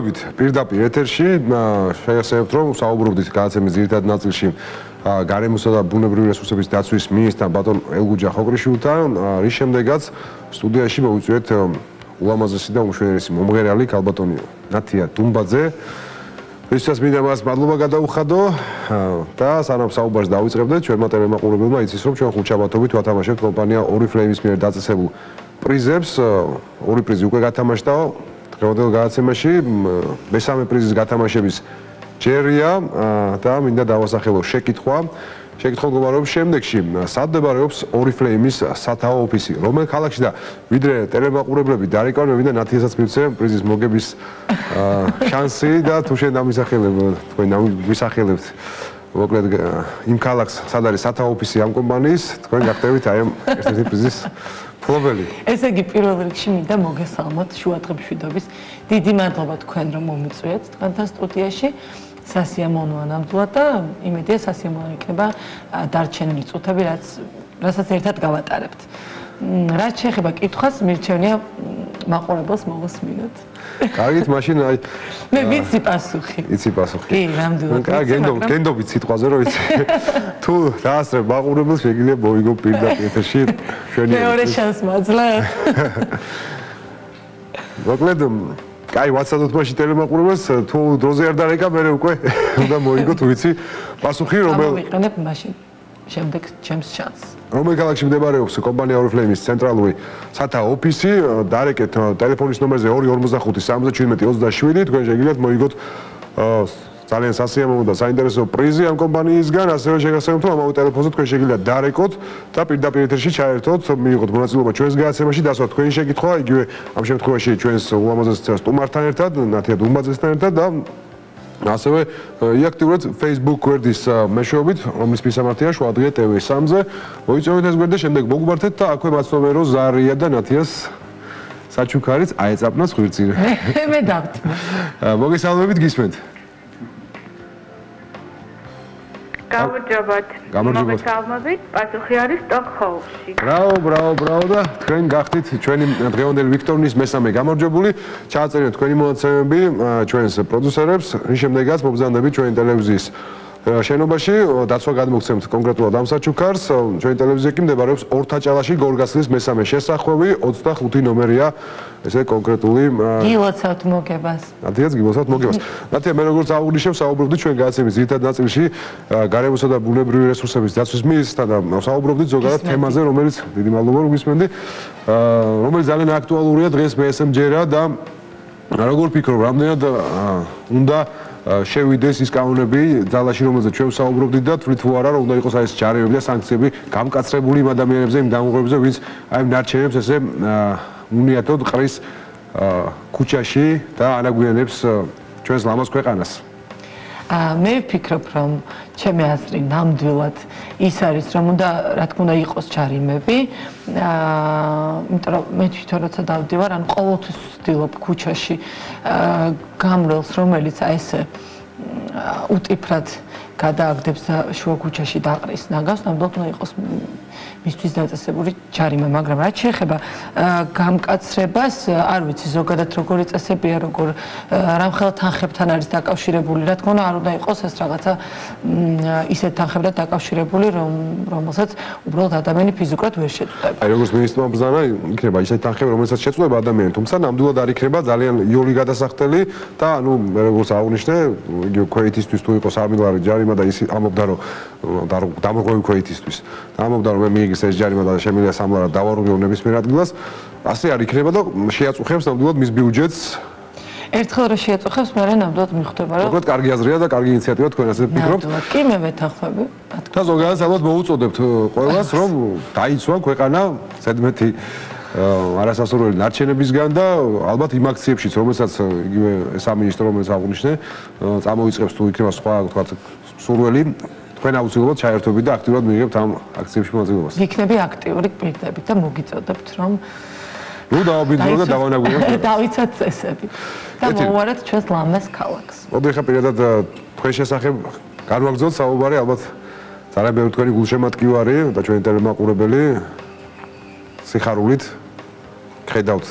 ვიდრდებით პირდაპირ ეთერში, შეგახსენებთ რომ საუბრობდით გადაცემის ძირითად ნაწილში გარემოსა და ბუნებრივი რესურსების დაცვის მინისტრთან ბატონ ელგუჯა ხოკრიშვილთან, რის შემდეგაც სტუდიაში მოვიწვიეთ ულამაზესი და უმშვენიერესი მომღერალი ქალბატონი ნათია დუმბაძე. ვისაც მინდა მას მადლობა გადაუხადო და სანამ საუბარს დავიწყებდე, ჩვენმა ტელემაყურებელმა იცის რომ ჩვენ ხუთშაბათობით ვათამაშებთ კომპანია Oriflame-ის მიერ დაწესებულ პრიზებს. ორი პრიზი უკვე გათამაშდა დღევანდელ გადაცემაში მესამე პრიზის გათამაშების ჯერია და მინდა დავასახელო შეკითხვა. შეკითხვა გვარობს შემდეგში. სად მდებარეობს ორიფლეიმის სათაო ოფისი. რომელ ქალაქში და ვიდრე ტელემაყურებლები დარეკავენ მინდა ნათიასაც მივცე პრიზის მოგების შანსი და თუ შენ დამისახელებ თქვენ ვისახელებთ მოკლედ იმ ქალაქს სად არის სათაო ოფისი ამ კომპანიის თქვენ გახდებით აი ამ ერთ-ერთი პრიზის ფლობელი. ესე იგი პირველ რიგში მინდა მოგესალმოთ შუადღემშვიდობის. დიდი მადლობა თქვენ რომ მომიწვიეთ თქვენთან სტუდიაში. სასიამოვნოა ნამდვილად და იმედია სასიამოვნო იქნება დარჩენილი წუთები, რაც რასაც ერთად გავატარებთ. რაც შეეხება კითხვას, მირჩენია მაყურებელს მოგესმინოთ. კარგით, მაშინ აი მე ვიცი პასუხი. იცი პასუხი. კი, ნამდვილად. კარგი, გენდო, გენდობით სიტყვაზე რო იცი. თუ დაასწრებ მაყურებელს, შეგიძლია მოიგო პირდაპირ ეთერში ჩვენი. მეორე შანს მაძლე. მოკლედ, კაი, WhatsApp-ით მაშინ ტელემაყურებელს თუ დროზე არ დარეკა, მე უკვე უნდა მოიგო თუ ვიცი პასუხი, რომელ ამოვიყენებ მაშინ. შემდეგ ჩემს შანსს. რომელ ქალაქში მდებარეობს კომპანია Oriflame-ის ცენტრალური სათა ოფისი? დარეკეთ ტელეფონის ნომერზე 245-77-27, თქვენ შეგიძლიათ მოიგოთ ძალიან სასიამოვნო და საინტერესო პრიზი ამ კომპანიისგან, ასევე შეგახსენებთ, რომ ამავე ტელეფონზე თქვენ შეგიძლიათ დარეკოთ და პირდაპირ ეთერში ჩაერთოთ, მიიღოთ მონაწილეობა ჩვენს გადაცემაში, დასვა თქვენი შეკითხვა, იგივე ამ შემთხვევაში ჩვენს ულამაზეს სტუმართან ერთად, ნათია დუმბაძესთან ერთად და ასევე იაქტიურეთ Facebook გვერდის მეშვეობით, რომლის მისამართია შუადღე TV3-ზე. მოიწონეთ ეს გვერდი, შემდეგ მოგუბართეთ და აქვე მაცნობენ რომ ზარია და ნათიას საჩუქარიც აეწაფნას ხვირწილ. მე დავთმო. მოგესალმებით გისმენთ. გამარჯობათ. გამარჯობათ. მოგესალმებით. პასუხი არის სტოკჰოლმში. ბრავო, ბრავო, ბრავო და თქვენ გახდით ჩვენი დღევანდელი ვიქტორნის მესამე გამარჯვებული. ჩააწერეთ თქვენი მონაცემები ჩვენს პროდიუსერებს. ის შემდეგაც მოგზავნებით ჩვენი ტელევიზიის შენობაში დაცვა გადმოგცემთ კონკრეტულად ამ საჩუქარს. ჩვენი ტელევიზია კი მდებარეობს ორთაჭალაში გორგასლის მესამე შესახვევი 25 ნომერია. ესე კონკრეტული გილოცავთ მოგებას. ნათიაც გილოცავთ მოგებას. ნათია მე როგორც აუგნიშნებ საუბრობდი ჩვენ გადაცემის ძირითად ნაწილში გარემოსა და ბუნებრივი რესურსების დაცვის მინისტრთან და საუბრობდი ზოგადად თემაზე რომელიც დიდი მადლობა რომ გისმენდი. რომელიც ძალიან აქტუალურია დღეს მე ესმჯერა და როგორ ფიქრობ რამდენად უნდა შევიდეს ის კანონები ძალაში რომელზეც ჩვენ საუბრობდით და თვით თუ არა რომ უნდა იყოს აი ეს ჯარებები და სანქციები გამკაცრებული იმ ადამიანებზე იმ დამღვრებზე ვინც აი ნარჩენებს ესე უნიათოდ ყრის ქუჩაში და ანაგვიანებს ჩვენს ლამაზ ქვეყანას მე ვფიქრობ რომ ჩემი აზრი ნამდვილად ის არის რომ უნდა რა თქმა უნდა იყოს ჩარიმები აა იმიტომ რომ მე თვითონ როცა დავდივარ ან ყოველთვის ვცდილობ ქუჩაში აა გამრელს რომელიც აი ესე უტიფრად გადააგდებს და შუა ქუჩაში დაყრის ნაგავს ნამდვილად უნდა იყოს მისთვის დაწესებული ჩარიმა, მაგრამ რაც შეეხება გამკაცრებას, არ ვიცი ზოგადად როგორი წესებია, როგორ რამხელა თანხებთან არის დაკავშირებული, რა თქმა უნდა, არ უნდა იყოს ეს რაღაცა ისეთ თანხებთან დაკავშირებული, რომ რომელსაც უბრალოდ ადამიანი ფიზიკურად ვერ შეწყვეტება. აი როგორც მინისტრმა ბზანა, იქნება ისეთი თანხები, რომელსაც შეწყვეტება ადამიანი, თუმცა ნამდვილად არ იქნება ძალიან იოლი გადასახდელი და ანუ როგორც აღნიშნე, იგი ქვეითისთვის თუ იყოს ამილარი ჯარიმა და ის ამობდა რომ დამოღვევი ქვეითისთვის. და ამობდა რომ მე მიიღეს ეს ჯარიმა და შემიძლია სამლარად დავარღვიო ნებისმიერ ადგილას, ასე არ იქნება და შეაწუხებს ნამდვილად მის ბიუჯეტს. ერთხელ რო შეაწუხებს, მე ნამდვილად მიხვდება რომ უბრალოდ კარგი აზრია და კარგი ინიციატივა თქვენ ასე ფიქრობთ? კი მე მეთანხმები. და ზოგადად ალბათ მოუწოდებთ ყველას რომ დაიცვა ქვეყანა ზედმეტი არასასურველი ნარჩენებისგან და ალბათ იმ აქციებშიც რომელსაც იგივე სამინისტრო რომელიც აღნიშნე წამოიწევს თუ იქნება სხვა თქვა სურველი თქვენ აუცილებლად ჩაერთვებით და აქტიურად მიიღებთ ამ აქციებში მონაწილეობას. იქნები აქტიური პირდებით და მოგიწოდებთ რომ ნუ დავაბიძო და დავანაგვიოთ. დავიცოთ წესები და მოვარეთ ჩვენს ლამაზ ქალაქს. მოდი ხა პირადად თქვენ შესახებ განვაგრძოთ საუბარი ალბათ ძალიან ბევრი თქვენი გულშემატკივარი და ჩვენი ტელემაყურებელი სიხარულით ხედავთ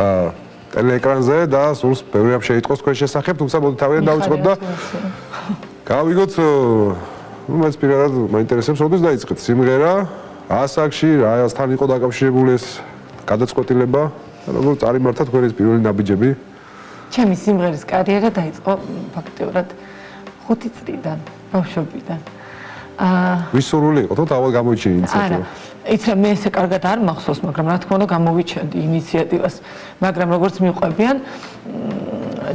აა ტელეეკრანზე და სულს ბევრი ამ შეიტყოს თქვენ შესახებ, თუმცა მოდი თავიდან დავიწყოთ და გავიგოთ ну მეც პირადად მაინტერესებს როდის დაიწყეთ? სიმღერა? რა საკში რაასთან იყო დაკავშირებული ეს გადაწყვეტილება? და როგორ წარიმართა თქვენი პირველი ნაბიჯები. ჩემი სიმღერის კარიერა დაიწყო ფაქტიურად 5 წლიდან ბავშვობიდან. აა ვისურვილი იყო თუ თავად გამოიჩინე ინიციატივა არა იცი მე ესე კარგად არ მახსოვს მაგრამ რა თქმა უნდა გამოვიჩენდი ინიციატივას. მაგრამ როგორც მიყვებიან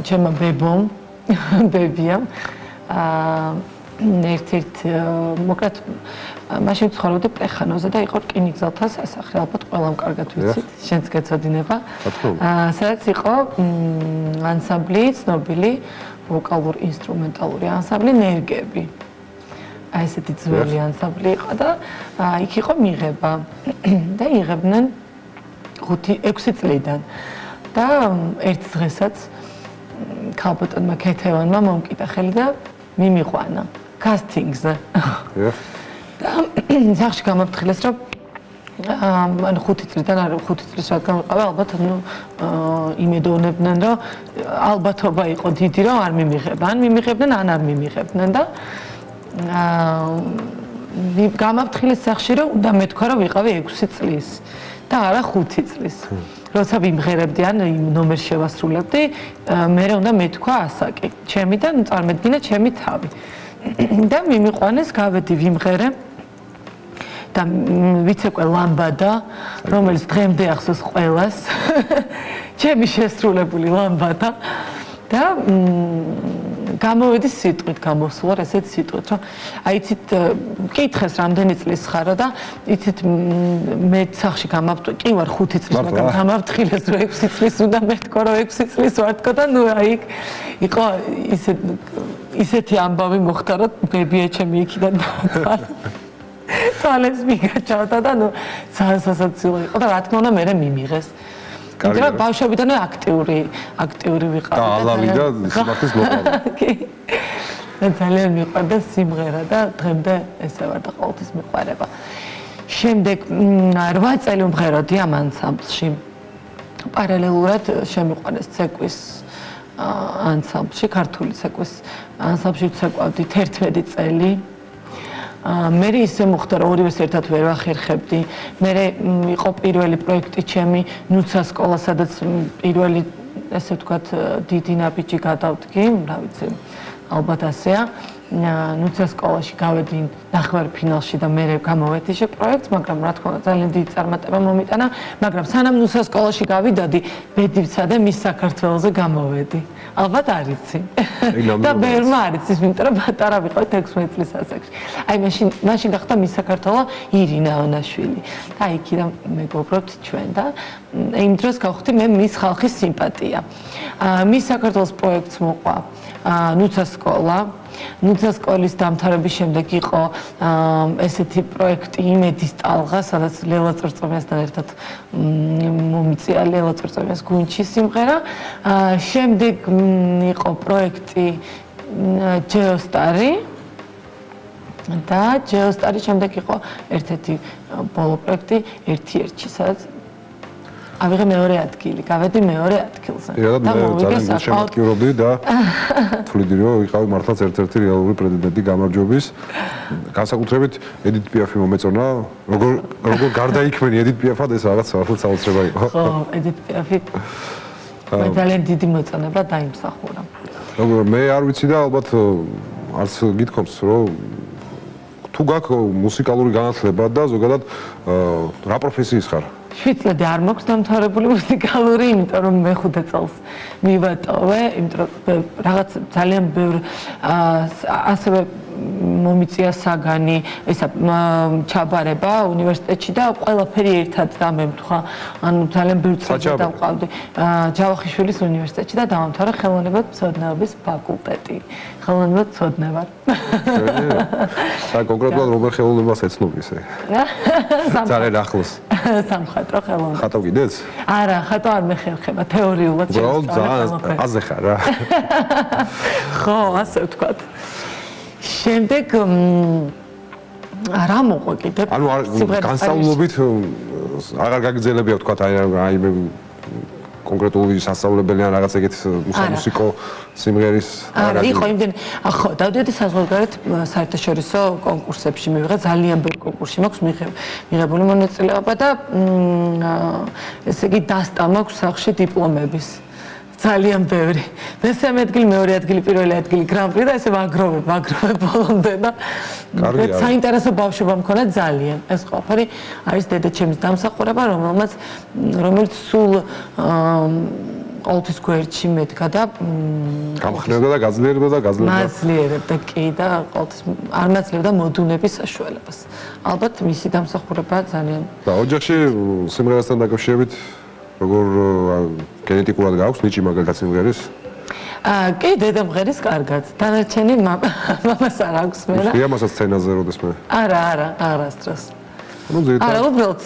ჩემო ბებომ ბებიამ აა ერთ-ერთ მოკლედ მაშინ ცხოვრობდი პლეხანოზე და იყო რკინიგზელთა სასახლე, ალბათ ყველამ კარგად ვიცით, შენც გეცოდინება. აა სადაც იყო ანსამბლი, ცნობილი ვოკალურ ინსტრუმენტალური ანსამბლი ნერგები. აი ესეთი ძველი ანსამბლი იყო და იქ იყო მიღება და იღებდნენ 5-6 წლიდან. და ერთ დღესაც ქალბატონმა ქეთევანმა მომკიდა ხელი და მიმიყვანა. კასტინგზე. და სახში გამაფრთხილეს რომ აა ანუ 5 წლიდან არ 5 წლის რადგან ვიყავ ალბათ ანუ იმედოვნებდნენ რომ ალბათობა იყო დიდი რომ არ მიმიღება ან მიმიღებდნენ ან არ მიმიღებდნენ და აა გამაფრთხილეს სახში რომ უნდა მეთქვა რომ ვიყავი 6 წლის და არა 5 წლის. როცა ვიმღერებდი ან ნომერს შევასრულებდი, მე რა უნდა მეთქვა ასაკი. ჩემი და წარმედგინა ჩემი თავი. და მიმიყვანეს გავედი ვიმღერე და ვიცეკვე ლამბადა რომელიც დღემდე ახსოვს ყველას ჩემი შესრულებული ლამბადა და გამოვედი სიტყვით გამოსულა ესეთ სიტყვით რომ აი იცით კითხეს რამდენი წლის ხარო და იცით მე სახში გამავტო კი ვარ 5 წლის მაგრამ გამავთხილეს რომ 6 წლის უნდა მეთქო რომ 6 წლის ვარ თქო და ნუ აი იყო ისეთ ისეთი ამბავი მოხდა რომ ბებია ჩემი იქიდან თვალებს მიგაჩავდა და ნუ ძალიან სასაცილო იყო და რა თქმა უნდა მე მიმიღეს კარგი. და ბავშვობიდანვე აქტიური აქტიური ვიყავი და ალავი და სიმართლის მოყავი. კი. და ძალიან მიყვარდა სიმღერა და დღემდე ესე ვარ და ყოველთვის მიყვარება. შემდეგ 8 წელი ვმღეროდი ამ ანსამბლში. პარალელურად შემიყვანეს ცეკვის ანსამბლში, ქართული ცეკვის ანსამბლში ცეკვავდი 11 წელი. მე ისე მოხდა რომ ორივეს ერთად ვერ ვახერხებდი. მე იყო პირველი პროექტი ჩემი ნუცა სკოლა, სადაც პირველი ესე ვთქვათ დიდი ნაბიჯი გადავდგი, რა ვიცი, ალბათ ასეა. ნუცა სკოლაში გავედი ნახევარფინალში და მე გამოვეთიშე პროექტს, მაგრამ რა თქმა უნდა ძალიან დიდი წარმატება მომიტანა, მაგრამ სანამ ნუცა სკოლაში გავიდოდი, ბედივსა და მის საქართველოსზე გამოვედი. ალბათ არიცი. და ბერმა არიცის, იმიტომ რომ პატარა ვიყავ 16 წლის ასაკში. აი მაშინ მაშინ გახდა მის საქართველო ირინა ონაშვილი. და იქიდან მეგობრობთ ჩვენ და იმ დროს გავხდი მე მის ხალხის სიმპათია. აა მის საქართველოს პროექტს მოყვა. აა ნუცა სკოლა. ნუცა სკოლის დამთავრების შემდეგ იყო ესეთი პროექტი იმედის ტალღა, სადაც ლელა წორწომიასთან ერთად მომიწია ლელა წორწომიას გუნჩი სიმღერა. შემდეგ იყო პროექტი ჯეოსტარი და ჯეოსტარი შემდეგ იყო ერთ-ერთი ბოლო პროექტი ერთ-ერთი სადაც ავიღე მეორე ადგილი, გავედი მეორე ადგილზე. და ძალიან შემოგვიყვები და თვლიდი რომ ვიყავი მართლაც ერთ-ერთი რეალური პრეზიდენტი გამარჯვების. განსაკუთრებით ედით პიაფი მომეწონა, როგორ როგორ გარდაიქმენი ედით პიაფად ეს რაღაც მართლაც საოცრება იყო. ხო, ედით პიაფი მე ძალიან დიდი მოწონება დაიმსახურა. როგორ მე არ ვიცი და ალბათ არც გითხოვს რომ თუ გაქვს მუსიკალური განათლება და ზოგადად რა პროფესიის ხარ? 7 წელი არ მაქვს დამთავრებული მუსიკალური, იმიტომ რომ მე 5 წელს მივატოვე, იმიტომ რომ რაღაც ძალიან ბევრ ასევე მომიწია საგანი, ესა ჩაბარება უნივერსიტეტში და ყველაფერი ერთად დამემთხვა. ანუ ძალიან ბევრ წელს დავყავდი ჯავახიშვილის უნივერსიტეტში და დავამთავრე ხელოვნებათა მცოდნეობის ფაკულტეტი. ხელოვნებად მცოდნე ვარ. და კონკრეტულად რომელ ხელოვნებას ეცნობ ისე? ძალიან ახლოს. სამხატრო ხელოვნება. ხატო კიდეც? არა, ხატო არ მეხერხება, თეორიულად შეიძლება. აზე ხარ რა. ხო, ასე ვთქვათ. შემდეგ რა მოყვა კიდე? ანუ განსავლობით აღარ გაგძელებია ვთქვათ აი აი მე კონკრეტული სასწავლებელი ან რაღაც ეგეთ მუსიკო სიმღერის არა, იყო იმდენ ახო, დავდიოდი საზღვარგარეთ საერთაშორისო კონკურსებში მივიღე ძალიან ბევრი კონკურსი მაქვს მიღებული მონაწილეობა და ესე იგი დასტა მაქვს სახში დიპლომების. ძალიან ბევრი. მესამე ადგილი, მეორე ადგილი, პირველი ადგილი გრან-პრი და ესე ვაგროვებ, ვაგროვებ ბოლომდე და კარგია. საინტერესო ბავშვობა მქონდა ძალიან. ეს ყველაფერი არის დედაჩემის დამსახურება, რომელმაც რომელიც სულ ყოველთვის გვერდში მედგა და გამხნევდა და გაძლიერდა და გაძლიერდა. მაძლიერებდა კი და ყოველთვის არ მაძლიერდა მოდუნების საშუალებას. ალბათ მისი დამსახურება ძალიან და ოჯახში სიმღერასთან დაკავშირებით როგორ გენეტიკურად გაქვს ნიჭი მაგალითად სიმღერის? აა კი დედა მღერის კარგად. დანარჩენი მამას არ აქვს მე რა. ხია მასაც სცენაზე როდეს მე? არა, არა, არასდროს. ну ზედა არა უბრალოდ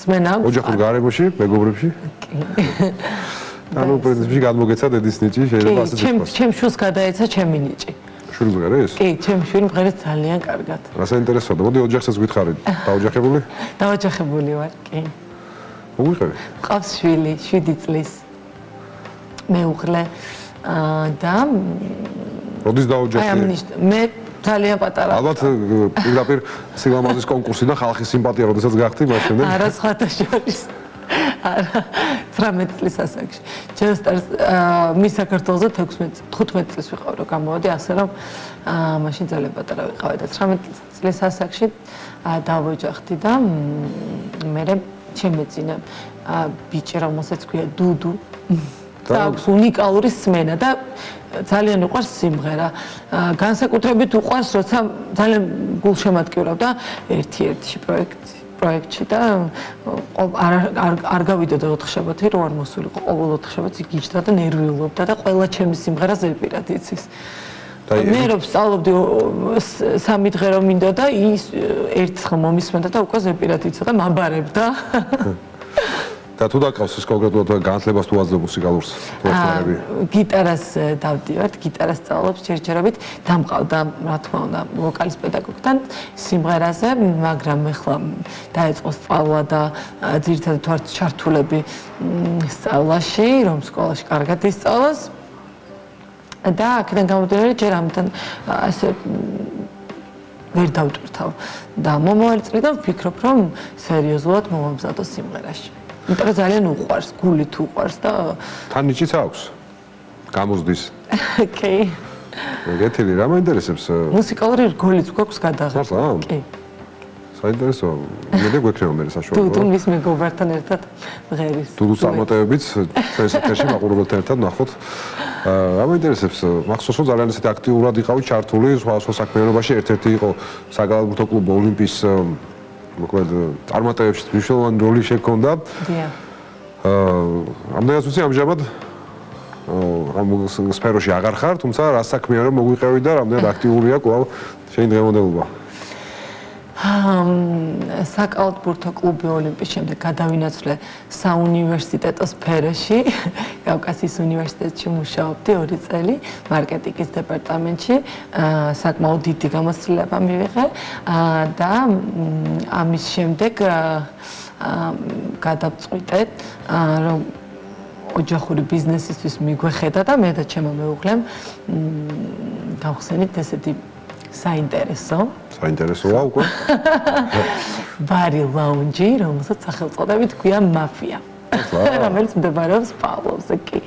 სმენა ოჯახურ გარემოში, მეგობრებში? კი. ანუ პრინციპში გადმოგეცა დედის ნიჭი, შეიძლება ასე ჩემ ჩემ შულს გადაეცა ჩემი ნიჭი. შულს მღერის? კი, ჩემ შული მღერის ძალიან კარგად. რა საინტერესოა, მოდი ოჯახსაც გითხარით. დაოჯახებული? დაოჯახებული ვარ, კი. მოგვიყევი? ყავს შვილი, 7 წლის. მეუღლე აა და როდის დაოჯახე? აი ამნიშნა მე ძალიან პატარა. ალბათ პირდაპირ სილამაზის კონკურსიდან ხალხის სიმპათია როდესაც გახდი მას შემდეგ. არა, სხვათა შორის. არა 18 წლის ასაკში. ჩესტერს მის საქართველოსზე 16 15 წლის ვიყავ რომ გამოვადი ასე რომ აა მაშინ ძალიან პატარა ვიყავი და 18 წლის ასაკში დავოჯახდი და მე ჩემეძინა ბიჭი რომელსაც ქვია დუდუ და აქვს უნიკალური სმენა და ძალიან უყვარს სიმღერა. განსაკუთრებით უყვარს, როცა ძალიან გულშემატკივრავდა ერთ-ერთი პროექტი პროექტში და არ არ არ გავიდოდა 4 შაბათი რო არ მოსულიყო ყოველ 4 შაბათს იგიჭდა და ნერვიულობდა და ყველა ჩემი სიმღერა ზეპირად იცის. და მე რო ვსწავლობდი სამი დღე რომ მინდოდა ის ერთხელ მომისმენდა და უკვე ზეპირად იცოდა მაბარებდა. და თუ დაკავს ეს კონკრეტულად განათლებას თუ აძლევ მუსიკალურს პროფესიები? გიტარას დავდივართ, გიტარას სწავლობს ჯერჯერობით, დამყავდა რა თქმა უნდა ვოკალის პედაგოგთან სიმღერაზე, მაგრამ ეხლა დაიწყო სწავლა და ძირითადად თვართ ჩართულები სწავლაში, რომ სკოლაში კარგად ისწავლოს. და აქედან გამოდიოდა ჯერ ამთან ასე ვერ დავტვირთავ და მომავალ წლიდან ვფიქრობ რომ სერიოზულად მომამზადო სიმღერაში. იმიტომ რომ ძალიან უყვარს, გული თუ უყვარს და თან ნიჭიც აქვს. გამოზდის. კი. მოგეთილი რა მაინტერესებს? მუსიკალური რგოლიც გვაქვს გადაღება. მართლა? კი. საინტერესო. მე გვექნება მე საშუალება. მის მეგობართან ერთად ღერის. თუ თუ წარმოტებებით ჩვენს ეთერში მაყურებელთან ერთად ნახოთ. აა მაინტერესებს, მახსოვს რომ ძალიან ისეთი აქტიურად იყავი ჩართული სხვა სხვა საქმიანობაში, ერთ-ერთი იყო საგალბურთო კლუბ ოლიმპის მოკლედ წარმატებებში მნიშვნელოვანი როლი შექონდა. დიახ. აა ამდენად უცი ამჟამად ამ სფეროში აღარ ხარ, თუმცა რა საქმეა რომ მოგვიყევი და რამდენად აქტიურია კვლავ შენ დღემდეობა. საკალათბურთო კლუბი ოლიმპის შემდეგ გადავინაცვლე საუნივერსიტეტო სფეროში. კავკასიის უნივერსიტეტში მუშაობდი 2 წელი მარკეტინგის დეპარტამენტში. საკმაოდ დიდი გამოცდილება მივიღე და ამის შემდეგ გადავწყვიტე რომ ოჯახური ბიზნესისთვის მიგვეხედა და მე და ჩემო მეუღლემ გავხსენით ესეთი საინტერესო. საინტერესოა უკვე. ბარი ლაუნჯი, რომელსაც სახელწოდებით ქვია მაფია. რომელიც მდებარეობს პავლოვზე კი.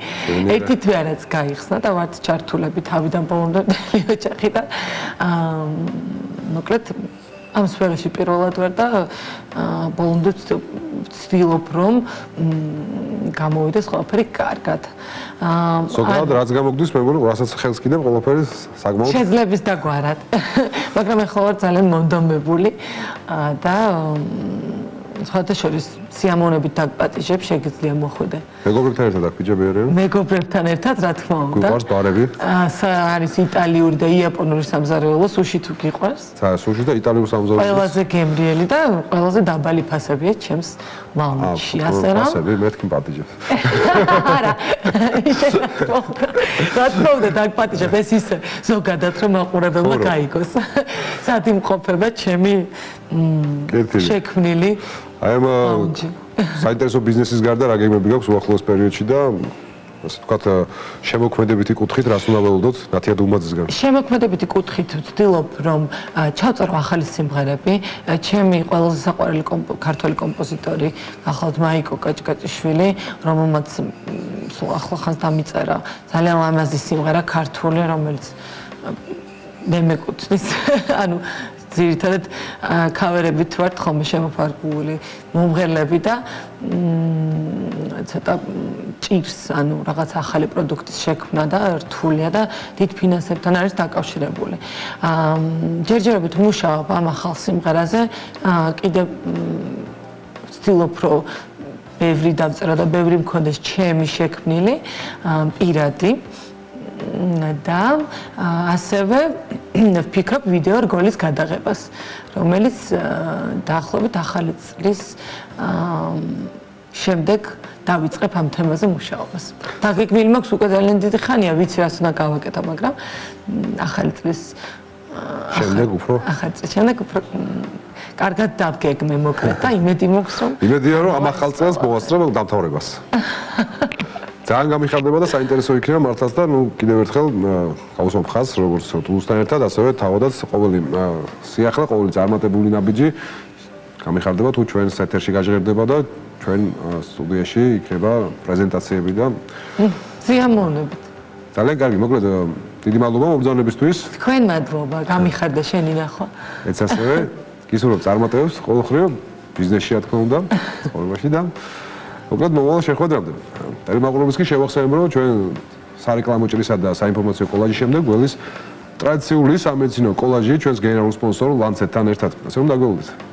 ერთი თვე არაც გაიხსნა და ვართ ჩართულები თავიდან ბოლომდე ოჯახი და აა მოკლედ ამ სფეროში პირველად ვარ და ბოლომდე ვცდილობ რომ გამოვიდეს ყველაფერი კარგად. აა სულ რაც გამოგდის მე მგონი რასაც ხელს კიდევ ყველაფერი საკმაოდ შეძლებს დაგვარად. მაგრამ ახლა ვარ ძალიან მონდომებული და სხვათა შორის სიამოვნებით დაგპატიჟებ, შეგიძლია მოხვიდე. მეგობრებთან ერთად დაგპიჯები არიან? მეგობრებთან ერთად, რა თქმა უნდა. გიყვარს ბარები? აა, არის იტალიური და იაპონური სამზარეულო, სუში თუ გიყვარს? სა, სუში და იტალიური სამზარეულო. ყველაზე გემრიელი და ყველაზე დაბალი ფასებია ჩემს ლაუნჯში, ასე რა? ფასები მეთქი პატიჟებს. არა. რა თქმა უნდა, დაგპატიჟებ ეს ისე ზოგადად რომ აყურებელმა გაიგოს. სად იმყოფება ჩემი შექმნილი აი ამ საინტერესო ბიზნესის გარდა რა გეგმები გაქვს უახლოეს პერიოდში და ასე ვთქვათ, შემოქმედებითი კუთხით რას უნდა ველოდოთ ნათია დუმაძისგან? შემოქმედებითი კუთხით ვცდილობ რომ ჩავწერო ახალი სიმღერები. ჩემი ყველაზე საყვარელი ქართველი კომპოზიტორი ახალ მაიკო კაჭკაჭიშვილი, რომელმაც მ, სულ ახლახანს დამიწერა ძალიან ლამაზი სიმღერა ქართული, რომელიც მე მეკუთვნის. ანუ ძირითადად ქავერებით ვართ ხოლმე შემოფარგლული მომღერლები და ცოტა ჭირს, ანუ რაღაც ახალი პროდუქტის შექმნა და რთულია და დიდ ფინანსებთან არის დაკავშირებული. აა ჯერჯერობით მუშაობ ამ ახალ სიმღერაზე, აა კიდე ვცდილობ რომ ბევრი დავწერა და ბევრი მქონდეს ჩემი შექმნილი აა, პირადი და ასევე ვფიქრობ ვიდეო რგოლის გადაღებას, რომელიც აა, დაახლოებით ახალი წლის შემდეგ დავიწყებ ამ თემაზე მუშაობას. დაგეგმილი მაქვს უკვე ძალიან დიდი ხანია, ვიცი რას უნდა გავაკეთო, მაგრამ ახალი წლის შემდეგ უფრო ახალი წლის შემდეგ უფრო კარგად დავგეგმე მოკლედ და იმედი მაქვს რომ იმედია რომ ამ ახალ წელს მოვასწრებ დამთავრებას. ძალიან გამიხარდება და საინტერესო იქნება მართლაც და ნუ კიდევ ერთხელ გავუსვამ ხაზს როგორც თულუსთან ერთად ასევე თავადაც ყოველი სიახლე ყოველი წარმატებული ნაბიჯი გამიხარდება თუ ჩვენ ეთერში გაჟღერდება და ჩვენ სტუდიაში იქნება პრეზენტაციები და ზიამოვნებით. ძალიან კარგი მოკლედ დიდი მადლობა მობრძანებისთვის თქვენ მადლობა, გამიხარდა შენი ნახვა. ეც ასევე გისურვებ წარმატებებს ყოველხრივ ბიზნესში რა თქმა უნდა ცხოვრებაში და მოკლედ მომავალ შეხვედრამდე. ტელემაყურებელს კი შევახსენებ რომ ჩვენ სარეკლამო ჭრისა და საინფორმაციო კოლაჟის შემდეგ გველის ტრადიციული სამედიცინო კოლაჟი ჩვენს გენერალურ სპონსორ ლანცეტთან ერთად. ასე რომ დაგველოდეთ